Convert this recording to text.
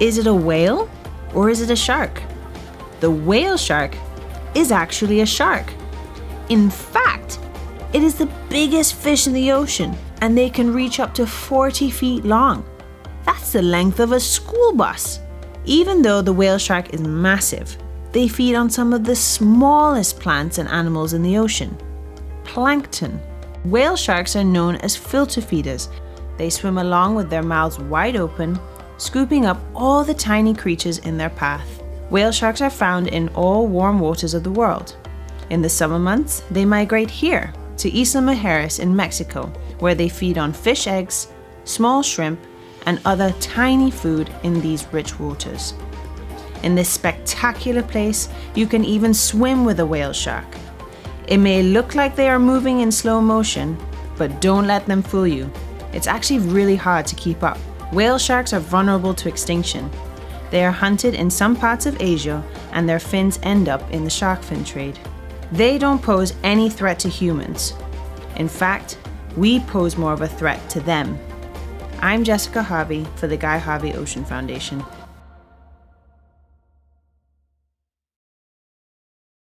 Is it a whale or is it a shark? The whale shark is actually a shark. In fact, it is the biggest fish in the ocean and they can reach up to 40 feet long. That's the length of a school bus. Even though the whale shark is massive, they feed on some of the smallest plants and animals in the ocean plankton. Whale sharks are known as filter feeders. They swim along with their mouths wide open, scooping up all the tiny creatures in their path. Whale sharks are found in all warm waters of the world. In the summer months, they migrate here to Isla Mujeres in Mexico, where they feed on fish eggs, small shrimp, and other tiny food in these rich waters. In this spectacular place, you can even swim with a whale shark. It may look like they are moving in slow motion, but don't let them fool you. It's actually really hard to keep up. Whale sharks are vulnerable to extinction. They are hunted in some parts of Asia, and their fins end up in the shark fin trade. They don't pose any threat to humans. In fact, we pose more of a threat to them. I'm Jessica Harvey for the Guy Harvey Ocean Foundation.